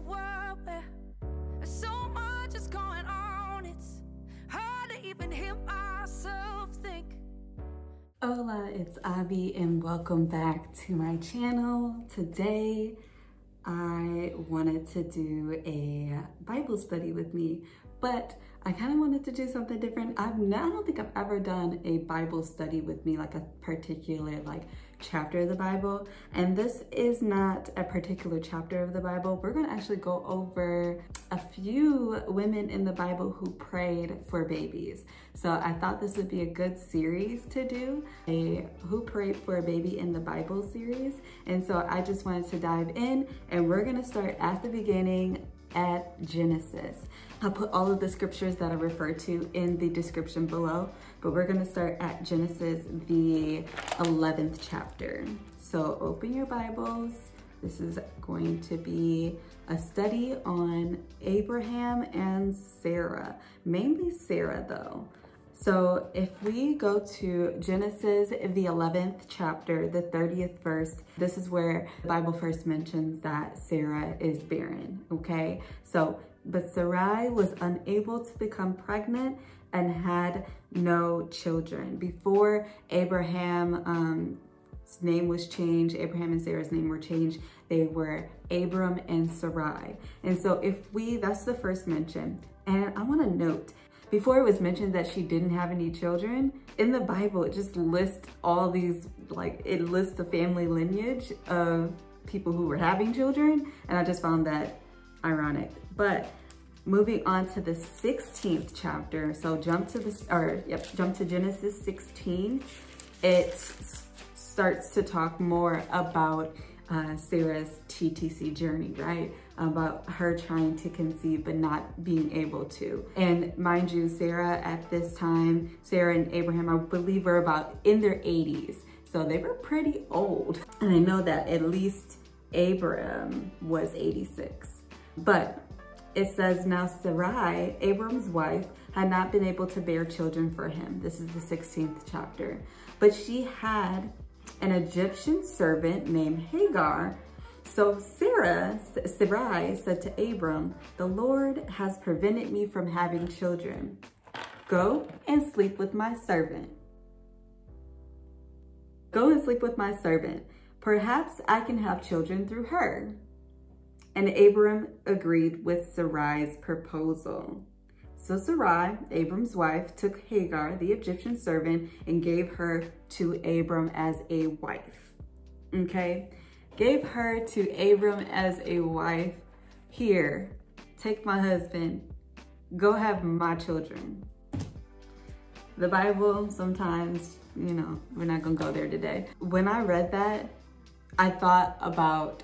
world where so much is going on. It's hard to even hear myself think. Hola, it's Avi and welcome back to my channel. Today, I wanted to do a Bible study with me, but I kind of wanted to do something different. I've not, I don't think I've ever done a Bible study with me, like a particular like chapter of the Bible. And this is not a particular chapter of the Bible. We're gonna actually go over a few women in the Bible who prayed for babies. So I thought this would be a good series to do, a Who Prayed for a Baby in the Bible series. And so I just wanted to dive in and we're gonna start at the beginning at Genesis. I'll put all of the scriptures that I refer to in the description below, but we're gonna start at Genesis, the 11th chapter. So open your Bibles. This is going to be a study on Abraham and Sarah, mainly Sarah though. So if we go to Genesis, the 11th chapter, the 30th verse, this is where the Bible first mentions that Sarah is barren, okay? So, but Sarai was unable to become pregnant and had no children. Before Abraham, um, name was changed, Abraham and Sarah's name were changed, they were Abram and Sarai. And so if we, that's the first mention. And I wanna note, before it was mentioned that she didn't have any children, in the Bible, it just lists all these, like it lists the family lineage of people who were having children. And I just found that ironic. But moving on to the 16th chapter. So jump to this, or yep, jump to Genesis 16. It starts to talk more about uh, Sarah's TTC journey, right? About her trying to conceive but not being able to. And mind you, Sarah at this time, Sarah and Abraham, I believe were about in their 80s. So they were pretty old. And I know that at least Abraham was 86. But it says, now Sarai, Abram's wife, had not been able to bear children for him. This is the 16th chapter. But she had an Egyptian servant named Hagar. So Sarah, Sarai said to Abram, the Lord has prevented me from having children. Go and sleep with my servant. Go and sleep with my servant. Perhaps I can have children through her. And Abram agreed with Sarai's proposal. So Sarai, Abram's wife, took Hagar, the Egyptian servant, and gave her to Abram as a wife. Okay? Gave her to Abram as a wife. Here, take my husband. Go have my children. The Bible, sometimes, you know, we're not gonna go there today. When I read that, I thought about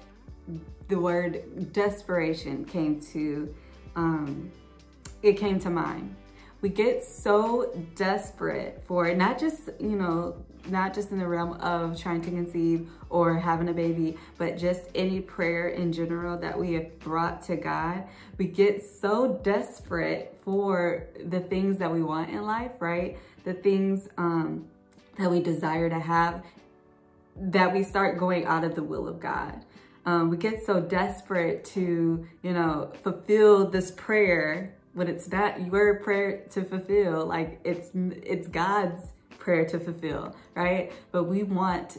the word desperation came to um, it came to mind. We get so desperate for not just, you know, not just in the realm of trying to conceive or having a baby, but just any prayer in general that we have brought to God. We get so desperate for the things that we want in life, right? The things um, that we desire to have, that we start going out of the will of God. Um, we get so desperate to, you know, fulfill this prayer but it's not your prayer to fulfill. Like it's it's God's prayer to fulfill, right? But we want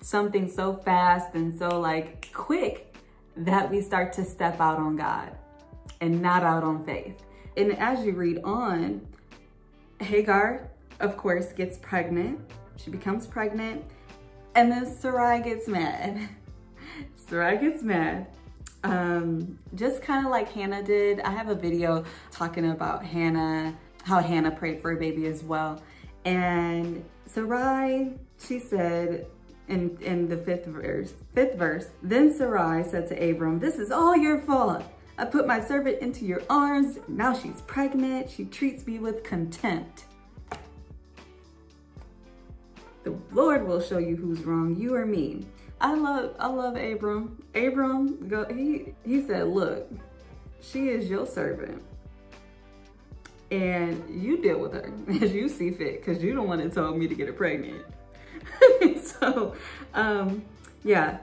something so fast and so like quick that we start to step out on God and not out on faith. And as you read on, Hagar, of course, gets pregnant. She becomes pregnant. And then Sarai gets mad. Sarai gets mad um, just kind of like Hannah did. I have a video talking about Hannah, how Hannah prayed for a baby as well. And Sarai, she said in, in the fifth verse, fifth verse, then Sarai said to Abram, this is all your fault. I put my servant into your arms. Now she's pregnant. She treats me with contempt. The Lord will show you who's wrong, you or me. I love I love Abram. Abram go he he said, look, she is your servant. And you deal with her as you see fit, because you don't want to tell me to get her pregnant. so um yeah.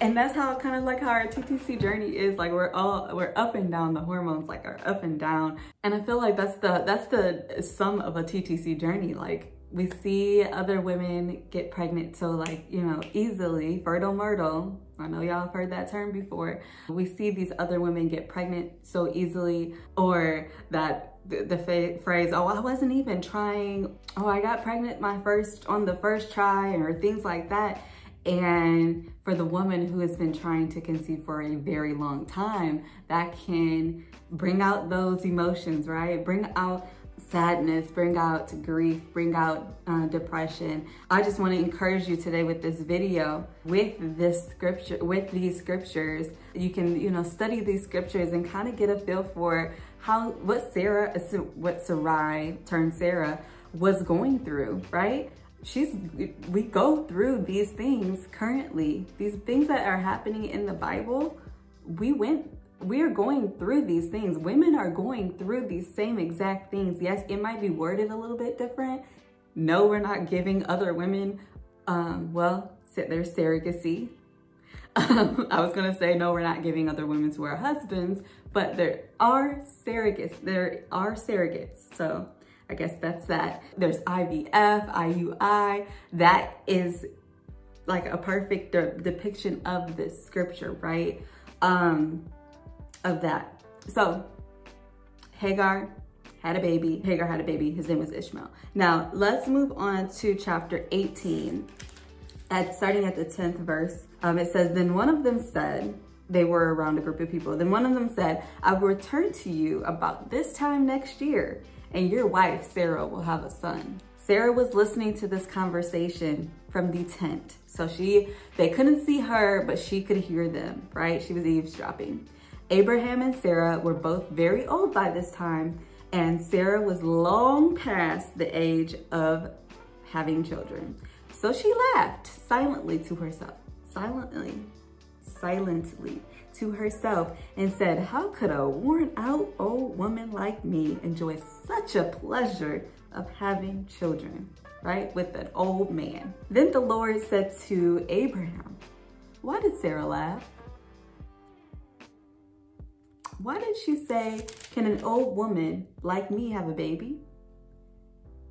and that's how kind of like how our TTC journey is. Like we're all we're up and down. The hormones like are up and down, and I feel like that's the that's the sum of a TTC journey. Like we see other women get pregnant so like you know easily fertile myrtle. I know y'all have heard that term before. We see these other women get pregnant so easily or that the, phrase oh i wasn't even trying. Oh i got pregnant my first on the first try or things like that. And for the woman who has been trying to conceive for a very long time, that can bring out those emotions, right? Bring out sadness, bring out grief, bring out uh, depression. I just want to encourage you today with this video, with this scripture, with these scriptures. You can, you know, study these scriptures and kind of get a feel for how, what Sarah, what Sarai turned Sarah was going through, right? she's we go through these things currently these things that are happening in the bible we went we are going through these things women are going through these same exact things yes it might be worded a little bit different no we're not giving other women um well there's surrogacy um, I was gonna say, no, we're not giving other women to our husbands, but there are surrogates, there are surrogates. So I guess that's that. There's IVF, IUI. That is like a perfect de depiction of this scripture, right? Um, of that. So Hagar had a baby. Hagar had a baby. His name was Ishmael. Now let's move on to chapter 18. At starting at the 10th verse, um, it says, Then one of them said, they were around a group of people. Then one of them said, I will return to you about this time next year and your wife, Sarah, will have a son. Sarah was listening to this conversation from the tent. So she, they couldn't see her, but she could hear them, right? She was eavesdropping. Abraham and Sarah were both very old by this time, and Sarah was long past the age of having children. So she laughed silently to herself, silently, silently to herself and said, how could a worn out old woman like me enjoy such a pleasure of having children, right, with an old man? Then the Lord said to Abraham, why did Sarah laugh? Why did she say, can an old woman like me have a baby?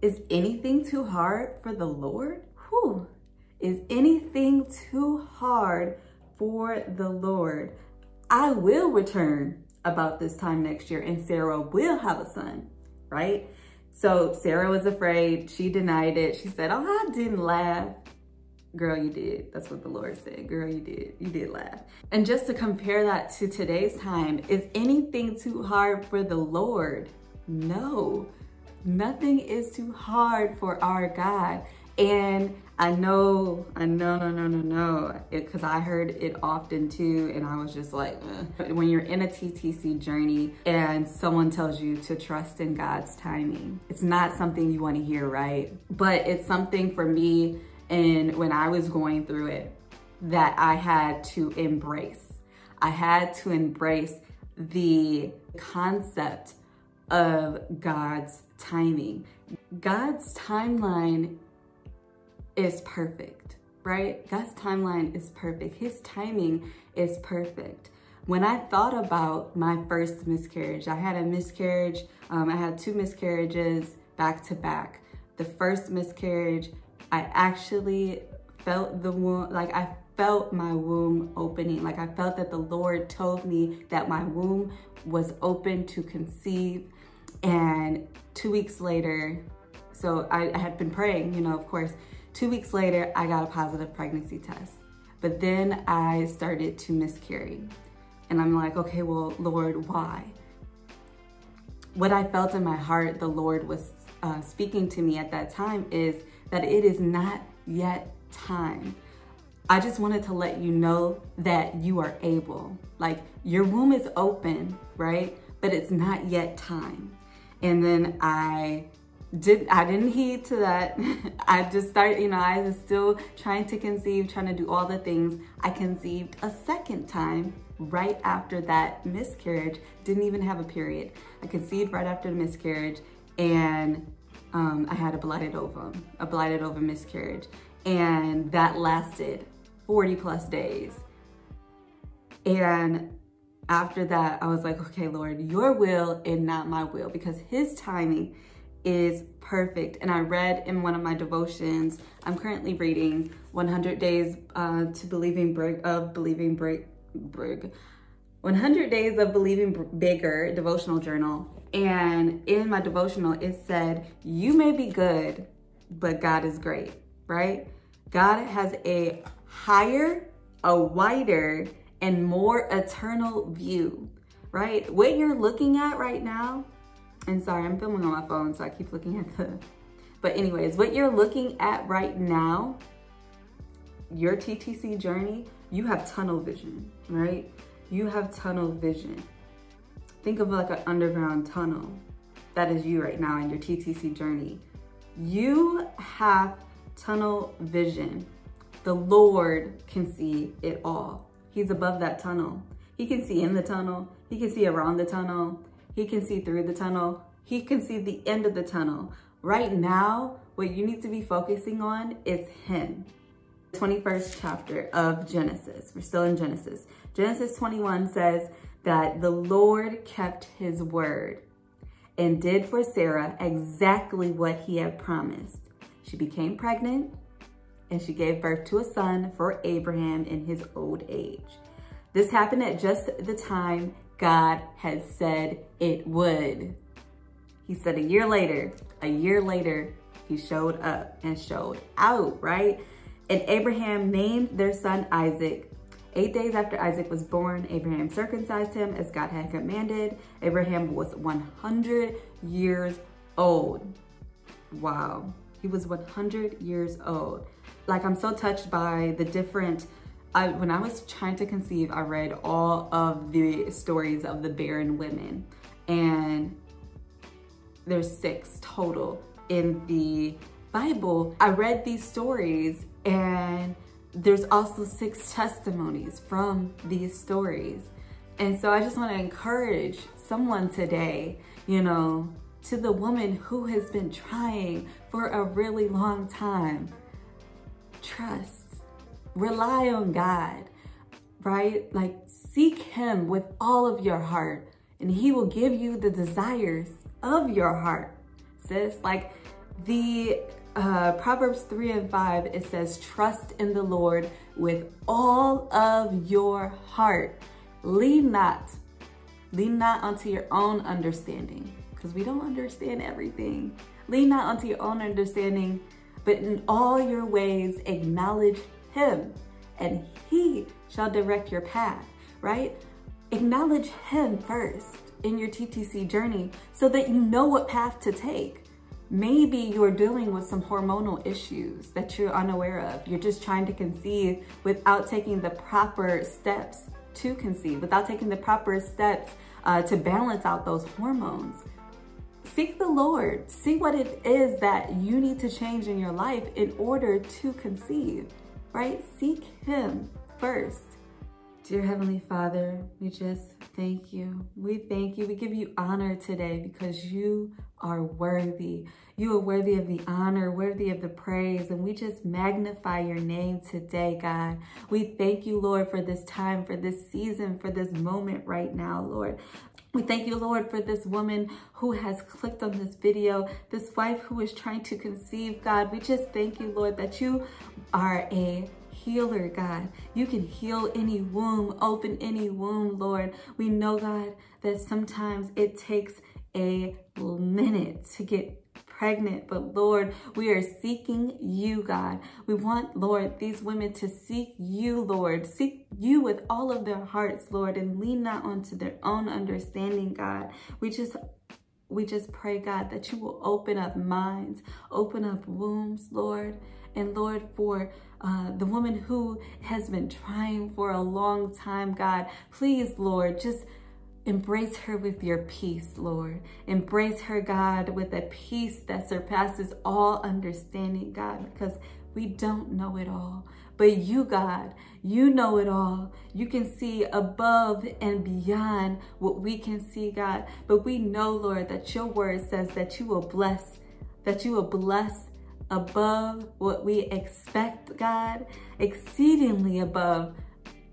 Is anything too hard for the Lord? Whew. Is anything too hard for the Lord? I will return about this time next year and Sarah will have a son, right? So Sarah was afraid. She denied it. She said, oh, I didn't laugh. Girl, you did. That's what the Lord said. Girl, you did. You did laugh. And just to compare that to today's time, is anything too hard for the Lord? No, nothing is too hard for our God. And I know, I know, no, no, no, no, because I heard it often too, and I was just like, Ugh. when you're in a TTC journey and someone tells you to trust in God's timing, it's not something you want to hear, right? But it's something for me, and when I was going through it, that I had to embrace. I had to embrace the concept of God's timing. God's timeline is perfect, right? God's timeline is perfect. His timing is perfect. When I thought about my first miscarriage, I had a miscarriage, um, I had two miscarriages back to back. The first miscarriage, I actually felt the womb, like I felt my womb opening. Like I felt that the Lord told me that my womb was open to conceive. And two weeks later, so I, I had been praying, you know, of course, Two weeks later, I got a positive pregnancy test. But then I started to miscarry. And I'm like, okay, well, Lord, why? What I felt in my heart, the Lord was uh, speaking to me at that time is that it is not yet time. I just wanted to let you know that you are able. Like your womb is open, right? But it's not yet time. And then I did I didn't heed to that. I just started, you know, I was still trying to conceive, trying to do all the things. I conceived a second time right after that miscarriage. Didn't even have a period. I conceived right after the miscarriage and um, I had a blighted ovum, a blighted ovum miscarriage. And that lasted 40 plus days. And after that, I was like, okay, Lord, your will and not my will, because his timing is perfect. And I read in one of my devotions, I'm currently reading 100 Days uh, to Believing Brig of Believing Brig, Brig 100 Days of Believing Bigger devotional journal. And in my devotional, it said, You may be good, but God is great, right? God has a higher, a wider, and more eternal view, right? What you're looking at right now, and sorry, I'm filming on my phone, so I keep looking at the, but anyways, what you're looking at right now, your TTC journey, you have tunnel vision, right? You have tunnel vision. Think of like an underground tunnel. That is you right now in your TTC journey. You have tunnel vision. The Lord can see it all. He's above that tunnel. He can see in the tunnel. He can see around the tunnel. He can see through the tunnel. He can see the end of the tunnel. Right now, what you need to be focusing on is him. 21st chapter of Genesis. We're still in Genesis. Genesis 21 says that the Lord kept his word and did for Sarah exactly what he had promised. She became pregnant and she gave birth to a son for Abraham in his old age. This happened at just the time God had said it would. He said a year later, a year later, he showed up and showed out, right? And Abraham named their son Isaac. Eight days after Isaac was born, Abraham circumcised him as God had commanded. Abraham was 100 years old. Wow. He was 100 years old. Like I'm so touched by the different I, when I was trying to conceive, I read all of the stories of the barren women and there's six total in the Bible. I read these stories and there's also six testimonies from these stories. And so I just want to encourage someone today, you know, to the woman who has been trying for a really long time. Trust, rely on God, right? Like seek him with all of your heart and he will give you the desires of your heart, sis. Like the uh, Proverbs 3 and 5, it says, trust in the Lord with all of your heart. Lean not, lean not unto your own understanding because we don't understand everything. Lean not unto your own understanding, but in all your ways acknowledge him and he shall direct your path, right? Acknowledge him first in your TTC journey so that you know what path to take. Maybe you're dealing with some hormonal issues that you're unaware of. You're just trying to conceive without taking the proper steps to conceive, without taking the proper steps uh, to balance out those hormones seek the Lord. See what it is that you need to change in your life in order to conceive, right? Seek Him first. Dear Heavenly Father, we just thank you. We thank you. We give you honor today because you are worthy. You are worthy of the honor, worthy of the praise, and we just magnify your name today, God. We thank you, Lord, for this time, for this season, for this moment right now, Lord. We thank you, Lord, for this woman who has clicked on this video, this wife who is trying to conceive, God. We just thank you, Lord, that you are a healer, God. You can heal any womb, open any womb, Lord. We know, God, that sometimes it takes a minute to get pregnant. But Lord, we are seeking you, God. We want, Lord, these women to seek you, Lord. Seek you with all of their hearts, Lord, and lean not onto their own understanding, God. We just we just pray, God, that you will open up minds, open up wombs, Lord. And Lord, for uh, the woman who has been trying for a long time, God, please, Lord, just Embrace her with your peace, Lord. Embrace her, God, with a peace that surpasses all understanding, God, because we don't know it all. But you, God, you know it all. You can see above and beyond what we can see, God. But we know, Lord, that your word says that you will bless, that you will bless above what we expect, God, exceedingly above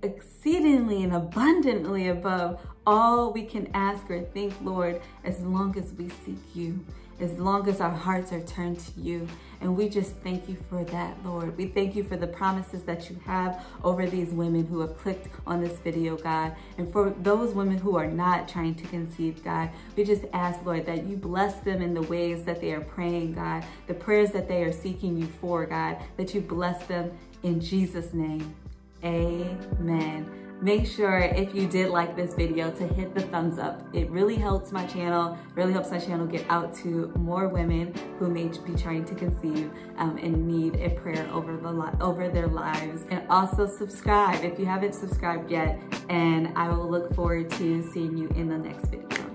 exceedingly and abundantly above all we can ask or think, Lord, as long as we seek you, as long as our hearts are turned to you. And we just thank you for that, Lord. We thank you for the promises that you have over these women who have clicked on this video, God. And for those women who are not trying to conceive, God, we just ask, Lord, that you bless them in the ways that they are praying, God, the prayers that they are seeking you for, God, that you bless them in Jesus' name. Amen. Make sure if you did like this video to hit the thumbs up. It really helps my channel, really helps my channel get out to more women who may be trying to conceive um, and need a prayer over, the over their lives. And also subscribe if you haven't subscribed yet. And I will look forward to seeing you in the next video.